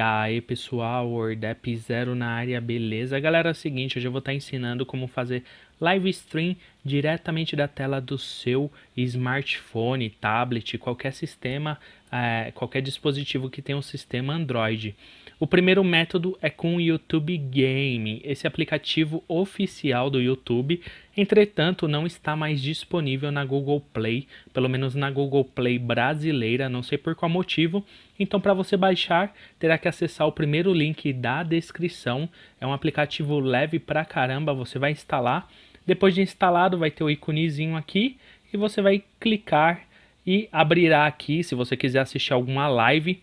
aí pessoal, Wordap Zero na área, beleza? Galera, é o seguinte, hoje eu vou estar ensinando como fazer live stream diretamente da tela do seu smartphone, tablet, qualquer sistema, é, qualquer dispositivo que tenha um sistema Android. O primeiro método é com o YouTube Game, esse aplicativo oficial do YouTube, entretanto não está mais disponível na Google Play, pelo menos na Google Play brasileira, não sei por qual motivo. Então para você baixar, terá que acessar o primeiro link da descrição. É um aplicativo leve pra caramba, você vai instalar. Depois de instalado, vai ter o íconezinho aqui e você vai clicar e abrirá aqui se você quiser assistir alguma live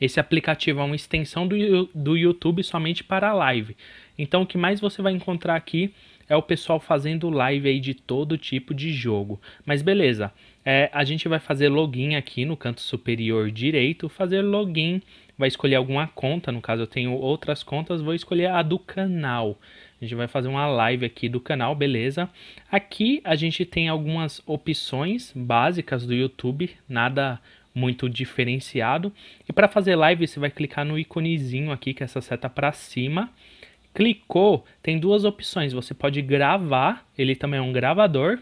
esse aplicativo é uma extensão do, do YouTube somente para live. Então o que mais você vai encontrar aqui é o pessoal fazendo live aí de todo tipo de jogo. Mas beleza, é, a gente vai fazer login aqui no canto superior direito, fazer login, vai escolher alguma conta, no caso eu tenho outras contas, vou escolher a do canal. A gente vai fazer uma live aqui do canal, beleza? Aqui a gente tem algumas opções básicas do YouTube, nada muito diferenciado. E para fazer live, você vai clicar no íconezinho aqui, que é essa seta para cima. Clicou, tem duas opções. Você pode gravar, ele também é um gravador,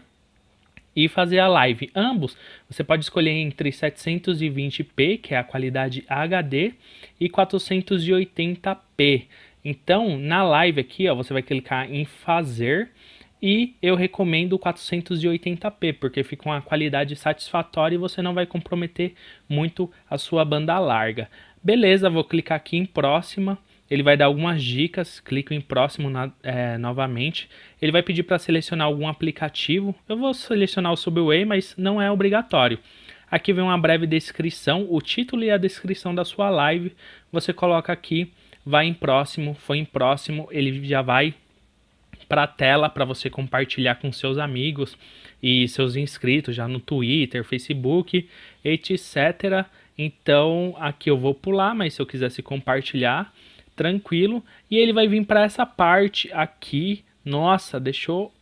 e fazer a live. Ambos, você pode escolher entre 720p, que é a qualidade HD, e 480p. Então, na live aqui, ó, você vai clicar em fazer e eu recomendo 480p, porque fica uma qualidade satisfatória e você não vai comprometer muito a sua banda larga. Beleza, vou clicar aqui em próxima. Ele vai dar algumas dicas, clico em próximo na, é, novamente. Ele vai pedir para selecionar algum aplicativo. Eu vou selecionar o Subway, mas não é obrigatório. Aqui vem uma breve descrição, o título e a descrição da sua live. Você coloca aqui, vai em próximo, foi em próximo, ele já vai para a tela para você compartilhar com seus amigos e seus inscritos já no Twitter, Facebook, etc. Então aqui eu vou pular, mas se eu quisesse compartilhar, tranquilo. E ele vai vir para essa parte aqui. Nossa, deixou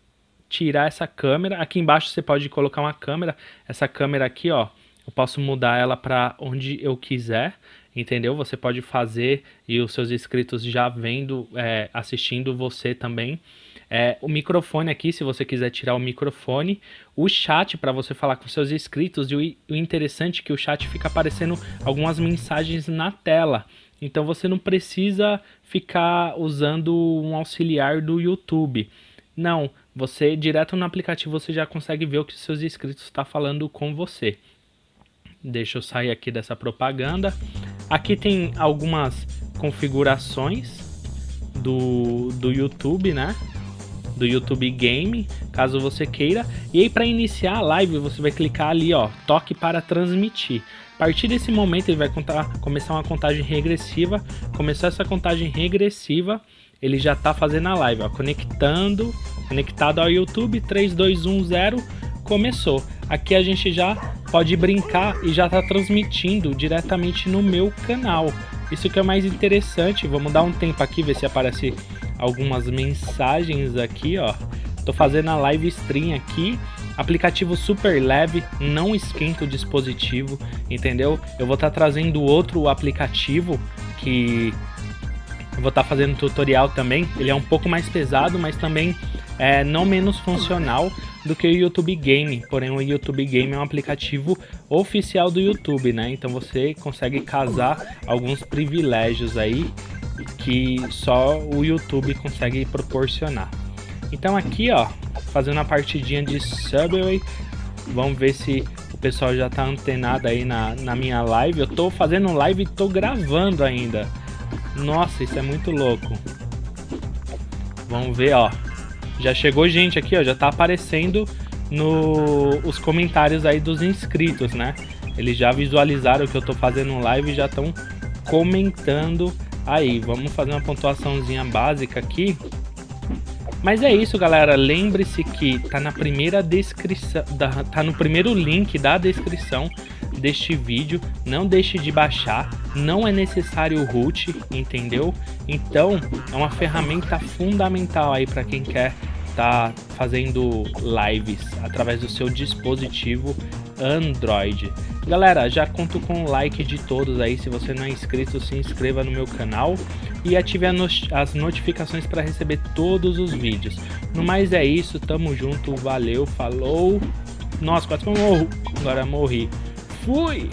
tirar essa câmera. Aqui embaixo você pode colocar uma câmera. Essa câmera aqui, ó, eu posso mudar ela para onde eu quiser entendeu? Você pode fazer e os seus inscritos já vendo, é, assistindo você também. É, o microfone aqui, se você quiser tirar o microfone, o chat para você falar com seus inscritos e o, o interessante é que o chat fica aparecendo algumas mensagens na tela. Então você não precisa ficar usando um auxiliar do YouTube. Não, você direto no aplicativo você já consegue ver o que seus inscritos está falando com você. Deixa eu sair aqui dessa propaganda. Aqui tem algumas configurações do, do YouTube, né? Do YouTube Game, caso você queira. E aí para iniciar a live, você vai clicar ali, ó, toque para transmitir. A partir desse momento ele vai contar, começar uma contagem regressiva. Começou essa contagem regressiva, ele já está fazendo a live, ó, conectando, conectado ao YouTube 3210 começou. Aqui a gente já pode brincar e já está transmitindo diretamente no meu canal. Isso que é mais interessante. Vamos dar um tempo aqui, ver se aparece algumas mensagens aqui, ó. Tô fazendo a live stream aqui. Aplicativo super leve, não esquenta o dispositivo, entendeu? Eu vou estar tá trazendo outro aplicativo que eu vou estar tá fazendo tutorial também. Ele é um pouco mais pesado, mas também é não menos funcional do que o YouTube Game. Porém, o YouTube Game é um aplicativo oficial do YouTube, né? Então você consegue casar alguns privilégios aí que só o YouTube consegue proporcionar. Então aqui, ó, fazendo a partidinha de Subway, vamos ver se o pessoal já tá antenado aí na, na minha live. Eu tô fazendo live e tô gravando ainda. Nossa, isso é muito louco. Vamos ver, ó. Já chegou gente aqui, ó, já tá aparecendo no os comentários aí dos inscritos, né? Eles já visualizaram que eu tô fazendo live e já estão comentando aí. Vamos fazer uma pontuaçãozinha básica aqui. Mas é isso, galera. Lembre-se que tá na primeira descrição, tá no primeiro link da descrição deste vídeo. Não deixe de baixar. Não é necessário o root, entendeu? Então, é uma ferramenta fundamental aí para quem quer tá fazendo lives através do seu dispositivo Android. Galera, já conto com o like de todos aí. Se você não é inscrito, se inscreva no meu canal e ative as notificações para receber todos os vídeos. No mais é isso, tamo junto, valeu, falou. Nossa, quase que eu morro. Agora morri. Fui!